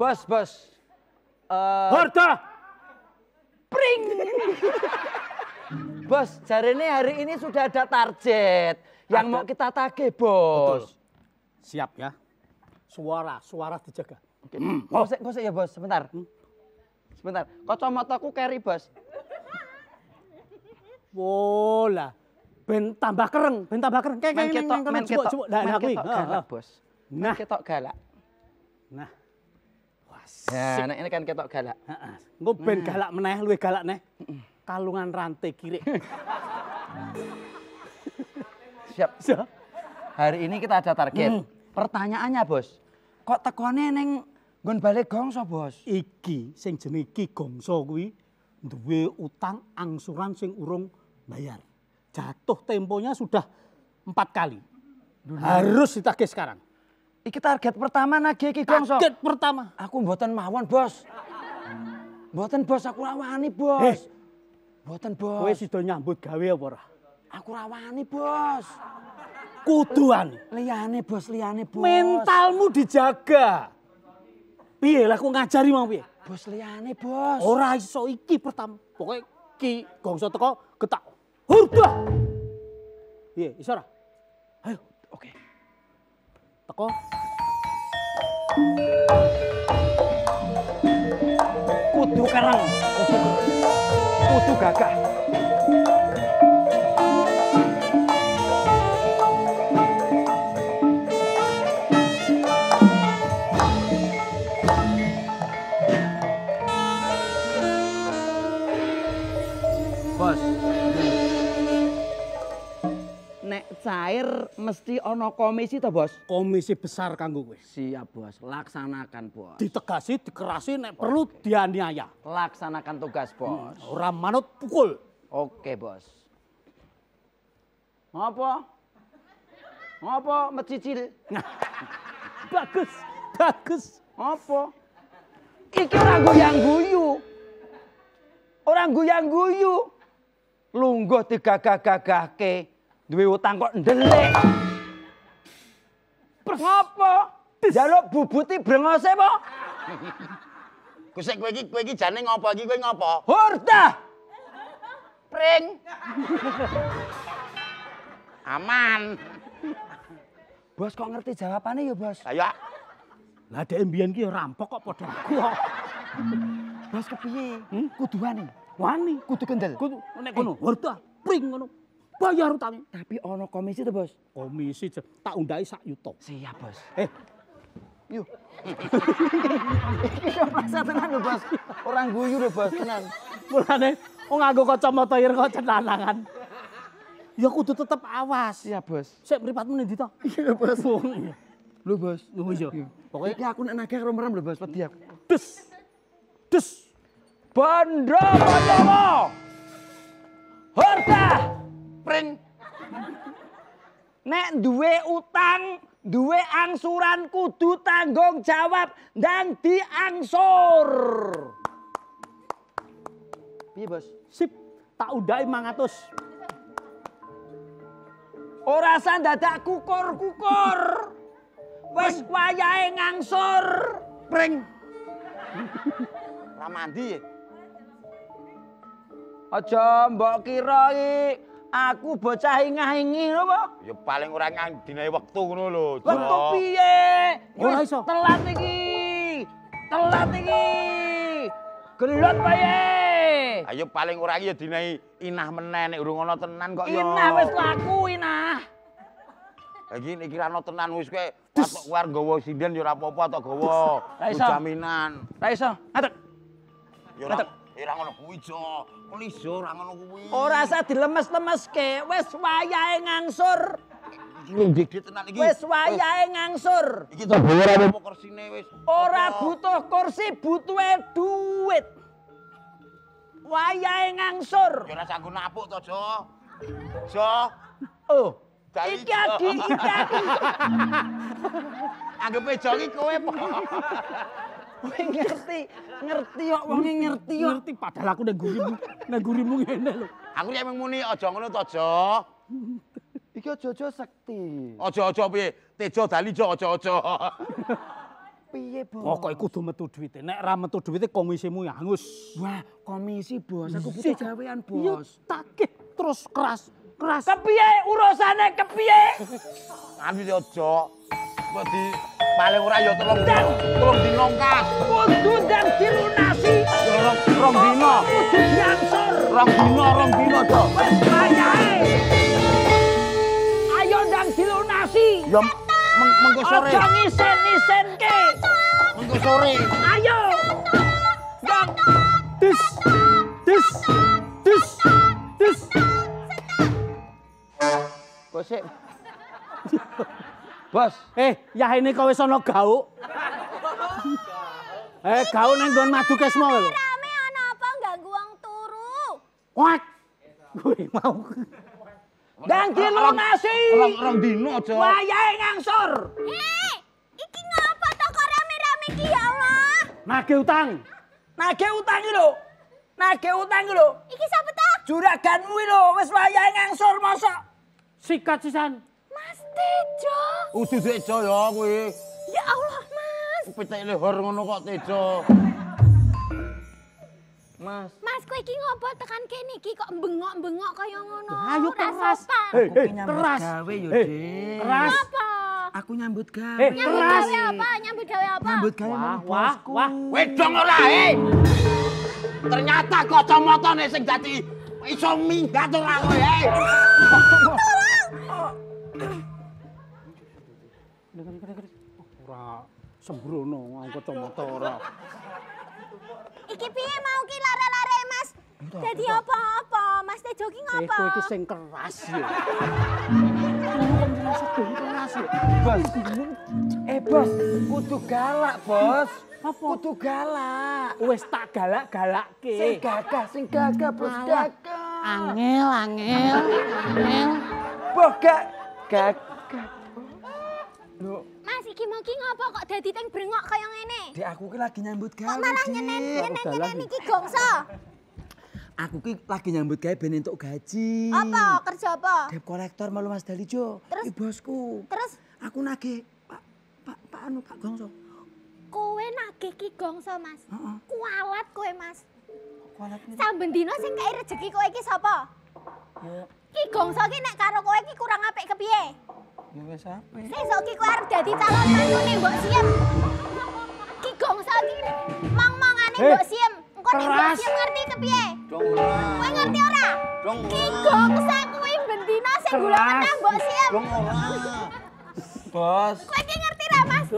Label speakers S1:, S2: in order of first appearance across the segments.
S1: Bos, bos. Eh,
S2: Harga.
S1: pring. bos, jarene hari ini sudah ada target yang
S2: Ada.
S1: mau kita tagih, bos.
S2: Siap ya. Suara, suara dijaga.
S1: Oke. Sik, kok sik ya, bos, sebentar. Sebentar. Kacamataku carry, bos.
S2: Bola. Ben tambah kereng, ben tambah kereng. Kayak
S1: Men
S2: kayak
S1: ketok, men ketok.
S2: Nah,
S1: men
S2: nah,
S1: ketok
S2: Nah,
S1: galak,
S2: nah.
S1: bos. Men
S2: Nah.
S1: ketok galak.
S2: Nah. Wah,
S1: Ya, nek ini kan ketok galak.
S2: Heeh. Engko ben galak meneh, luwih galak neh. Kalungan rantai kiri.
S1: Siap.
S2: Siap.
S1: Hari ini kita ada target.
S2: Hmm.
S1: Pertanyaannya, bos. Kok tekone neng nggon balik gongso, bos?
S2: Iki sing jenenge Ki Gongso kuwi duwe utang angsuran sing urung bayar. Jatuh temponya sudah empat kali. Harus ditagih sekarang.
S1: Iki target pertama nagih iki gongso.
S2: Target pertama.
S1: Aku mboten mawon, bos. Mboten, bos, aku rawani,
S2: Eh.
S1: bos. Mboten, bos.
S2: Kowe sida nyambut gawe apa ora?
S1: Aku rawani, bos.
S2: Kuduan.
S1: Liyane, bos, liyane, bos.
S2: Mentalmu dijaga. Piye lah aku ngajari mau piye?
S1: Bos liyane, bos.
S2: Ora iso iki pertama. Pokoknya Ki Gongso teko getak. Hurdah. Piye, iso ora? Ayo,
S1: Oke.
S2: teko.
S1: Kudu. Kudu, kudu gagah. Mesti ono komisi toh, Bos?
S2: Komisi besar kanggo kowe.
S1: Siap, Bos. Laksanakan, Bos.
S2: Ditegasi, dikerasi nek perlu dianiaya.
S1: Laksanakan tugas, Bos.
S2: Ora manut pukul.
S1: Oke, Bos. Apa? Apa mecicil?
S2: Bagus, bagus.
S1: Apa? Iki ora goyang guyu. Orang goyang guyu. Lungguh digagah-gagahke. Duwe utang kok ndelik. Ngapa? Jaluk bubuti brengose po?
S3: Kusik kowe iki kowe iki jane ngopo iki kowe ngopo?
S1: Hurdah!
S3: Pring. Aman.
S1: Bos kok ngerti jawabannya ya, Bos?
S3: Ayo.
S2: Lah dek mbiyen ki rampok kok padha aku kok.
S1: Bos kepiye?
S2: Hmm?
S1: Kuduane.
S2: Wani.
S1: Kudu kendel.
S2: Kudu nek kono warta pring ngono. Bayar utangnya.
S1: Tapi ono komisi tuh, Bos.
S2: Komisi je- tak undai sak yuto.
S1: Siap, Bos.
S2: Eh,
S1: Yuk. Iki masa tenan lho, Bos. Orang guyu lho, Bos, tenan.
S2: mulane wong nganggo kacamata ir kok cenanangan. Ya kudu tetep awas.
S1: Siap, Bos.
S2: Sik mripatmu ndi to?
S1: Iya, Bos. Lho, Bos.
S2: Oh iya.
S1: Pokoknya iki aku nek nagih merem lho, Bos, wedi aku.
S2: Des. Des.
S1: Bandra Patomo. Horta. Nek duwe utang, duwe angsuran kudu tanggung jawab dan diangsur. Piye, Bos?
S2: Sip. Tak undai 500.
S1: Ora dadak kukur-kukur. Wis wayahe ngangsur.
S3: Pring. Ramandi.
S1: Aja mbok kira iki aku bocah ingah-ingi Pak.
S3: Ya paling ora ngang dinae wektu ngono lho.
S1: Wektu piye?
S2: Ora
S1: Wis
S2: iso.
S1: Telat iki. Telat iki. Gelot bae.
S3: Ayo paling ora iki ya dinae inah meneh nek urung ana tenan kok ya.
S1: Inah wis laku inah.
S3: Lagi iki ra ana tenan wis kowe patok war nggawa sinden ya ora apa-apa tok gawa.
S1: Ra iso.
S3: Jaminan.
S1: Ra iso. Ngadeg.
S3: Ya ora ora ngono kuwi, Jo. Liso ora ngono kuwi.
S1: Ora usah dilemes-lemeske. Wis wayahe ngangsur.
S3: gede tenan iki.
S1: Wis wayahe ngangsur.
S3: Iki to bayar apa kursine wis.
S1: Ora butuh kursi, butuhe duit. Wayahe ngangsur.
S3: Ya ora sanggup napuk to, Jo. Jo.
S1: Oh,
S3: Dari
S1: iki adi, iki adi.
S3: Anggepe Jo iki kowe po.
S1: Kowe ngerti, ngerti kok wonge ngerti kok.
S2: Ngerti padahal aku nang gurimu, nang gurimu ngene lho.
S3: Aku ya emang muni aja ngono to, Jo.
S1: Iki aja-aja sekti.
S3: Aja-aja piye? Tejo dali Jo aja-aja.
S1: Piye, Bos?
S2: Pokoke kudu metu duwite. Nek ra metu duwite komisimu ya hangus.
S1: Wah, komisi, Bos. Aku butuh gawean, Bos.
S2: takih terus keras. Keras.
S1: Kepiye urusane kepiye?
S3: Anu yo aja. Kok di paling ora yo tolong tolong dino kas.
S1: Kudu dan dilunasi.
S3: Yo rong rong dino.
S1: Kudu diangsur.
S3: Rong dino, rong dino, Jo.
S1: Wes bayae. Ayo ndang dilunasi.
S3: Meng mengko sore.
S1: Aja ngisen-ngisenke.
S3: Mengko sore.
S1: Ayo. Ndang
S2: Dis. Dis. Dis. Dis.
S3: Kok sik. Bos,
S2: Eh, ya ini kowe sono gauk. Eh, gauk nang nggon madu kesmo lho.
S4: Rame ana apa ganggu wong turu?
S2: Wak. Gue mau.
S1: ndang dilunasi.
S3: rong rong dino, Jo.
S1: Wayahe ngangsur.
S4: Hei, iki ngapa to kok rame-rame iki ya Allah?
S2: Nagih utang.
S1: Nagih utang iki lho. Nagih utang iki lho.
S4: Iki sapa to?
S1: Juraganmu iki lho wis wayahe ngangsur mosok.
S2: Sikat sisan.
S4: Tejo.
S3: Udu sik Jo ya kuwi.
S4: Ya Allah, Mas.
S3: Pitik leher ngono kok Tejo. Mas,
S4: Mas kowe iki ngopo tekan kene iki kok bengok-bengok kaya ngono?
S2: Ayo keras. Hei, hei,
S1: nyambut
S2: keras.
S1: gawe yo,
S2: Hei,
S1: Dik.
S2: Keras.
S4: Apa?
S1: Aku nyambut gawe.
S2: Eh,
S4: Nyambut
S2: keras.
S4: gawe apa? Nyambut gawe apa?
S1: Nyambut gawe
S2: Wah, wah,
S1: bosku.
S2: wah.
S3: wedong ora he. Ternyata kacamatane sing dadi iso minggat ora kowe he.
S2: Ora sembrono nganggo kacamata ora.
S4: Iki piye mau ki lare-lare, Mas? Jadi apa-apa? Mas Tejo ki ngopo?
S2: kowe iki sing keras ya. Keras ya.
S1: Bos. Eh, Bos, kudu galak, Bos.
S2: Apa?
S1: Kudu galak.
S2: Wis tak galak-galakke.
S1: Sing gagah, sing gagah, Bos gagah.
S2: Angel, angel, angel.
S1: Bos gak gagah. Lho,
S4: Mas iki mau ki ngopo kok dadi teng brengok kaya ngene?
S1: Dek aku ki lagi nyambut gawe.
S4: Kok malah nyenen nyenen iki gongso?
S1: Aku ki lagi nyambut gawe ben entuk gaji.
S4: Apa? Kerja apa?
S1: Dep kolektor malu Mas Dalijo.
S4: Terus?
S1: I bosku.
S4: Terus
S1: Aku nagih Pak Pak Pak anu Pak Gongso.
S4: kowe nagih ki gongso, Mas.
S1: Heeh.
S4: Kualat kowe, Mas.
S1: Kualat nih.
S4: Saben dina sing kei rezeki kowe iki sapa?
S1: Ya,
S4: Ki gongso ki nek karo kowe ki kurang apik kepiye?
S1: Ya wis ape.
S4: Sesuk ki kowe arep dadi calon mantune Mbok Siem. Ki gongso ki mong-mongane
S2: Eh,
S4: Mbok Siem. Engko nek Mbok. Siem ngerti kepiye? Kowe ngerti ora?
S3: Dong
S4: Ki gongso kuwi bendina sing gula menang Mbok Siem.
S3: Dong ora.
S1: Bos,
S4: Kowe ki ngerti ra, Mas?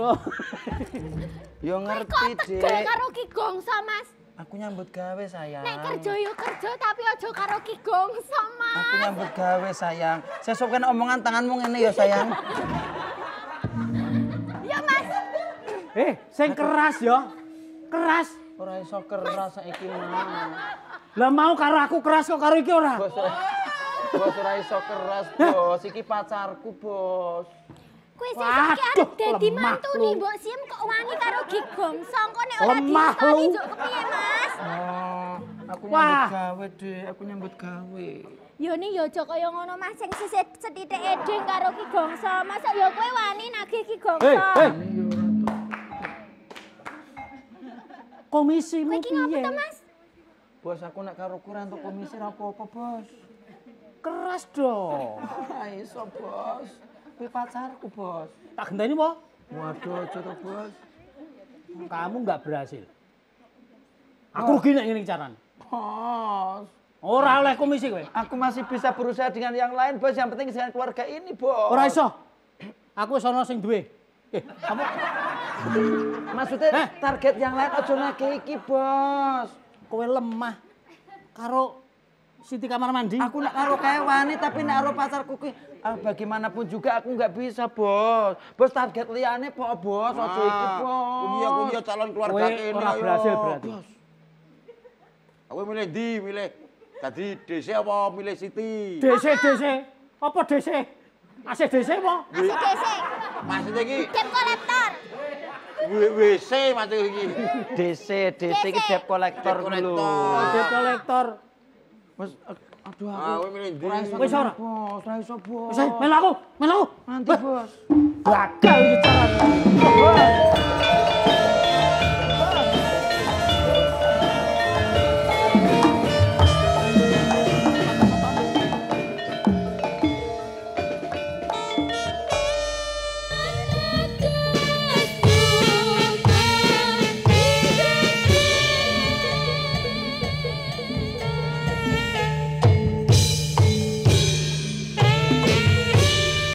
S1: Yo ngerti,
S4: kok tegal
S1: Dik.
S4: karo Ki gongso, Mas?
S1: Aku nyambut gawe, sayang.
S4: Nek kerja yo kerja tapi aja karo Ki gongso,
S1: Aku
S4: Mas.
S1: nyambut gawe, sayang. Sesuk kan omongan tanganmu ngene ya, sayang.
S4: Ya, Mas.
S2: Eh, sing keras ya. Keras.
S1: Ora iso keras saiki mah.
S2: Lah mau karo aku keras kok karo iki ora?
S1: Bos, bos ora iso keras, Bos. Iki pacarku, Bos.
S4: Kowe sesuk ki arep dadi
S2: lemah
S4: mantune. Mbok Siem kok wani karo Ki. Engko nek ora njuk kepiye, Mas?
S1: Oh, aku
S2: Wah.
S1: nyambut gawe, Dik. Aku nyambut gawe.
S4: Yo ning yo aja kaya ngono Mas sing sisit sethithik edeng karo Ki Gongso. Masa yo kowe wani nagih Ki Gongso.
S2: Hei, hei.
S1: Iya, ora to.
S2: Komisimu
S4: Kowe ngopo
S2: piye?
S4: to, Mas?
S1: Bos, aku nek karo kurang untuk komisi ora apa-apa, Bos.
S2: Keras dong.
S1: Iso, Bos. Kuwi pacarku, Bos.
S2: Tak genteni po?
S1: Waduh, aja to, Bos.
S2: Kamu nggak berhasil. Aku rugi nek ngene carane.
S1: Bos,
S2: Ora oleh komisi kowe.
S1: aku masih bisa berusaha dengan yang lain, Bos. Yang penting dengan keluarga ini, Bos.
S2: Ora iso. Aku ana sing duwe. Eh, kamu
S1: Maksudnya
S2: Eh.
S1: target yang lain aja nagih iki, Bos.
S2: kowe lemah karo Siti kamar mandi.
S1: Aku nak karo kae wani tapi nak karo pacarku ki ah, bagaimanapun juga aku nggak bisa, Bos. Bos target liane po, Bos. Aja iki, Bos.
S3: Kuliah kuliah calon keluarga kene.
S2: ora
S3: ayo.
S2: berhasil berarti.
S3: Aku milih di, milih. Tadi DC apa milih Siti?
S2: DC DC. Apa DC? Asih DC apa?
S4: Asik DC.
S3: Maksudnya iki
S4: Debt collector.
S3: W- WC maksudnya iki.
S1: DC, DC ki debt collector
S3: Debt
S1: dulu.
S2: Debt collector.
S1: Bos, aduh
S3: Ah,
S1: aku.
S3: kowe milih di.
S1: Ora iso,
S2: Wis ora?
S1: Bos. Ora iso, Bos.
S2: Wis ae, melu aku, melu aku.
S1: Nanti, Bos.
S2: Gagal iki carane.
S1: Bos.